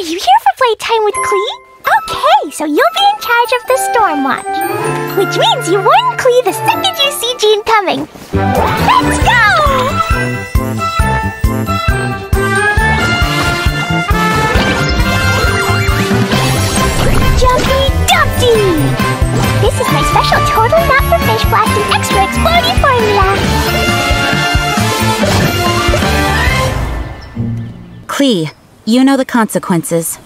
Are you here for playtime with Klee? Okay, so you'll be in charge of the storm watch. Which means you warn Klee the second you see Jean coming. Let's go! Jumpy Dumpty! This is my special totally not for fish blasting extra exploding formula. Klee, you know the consequences.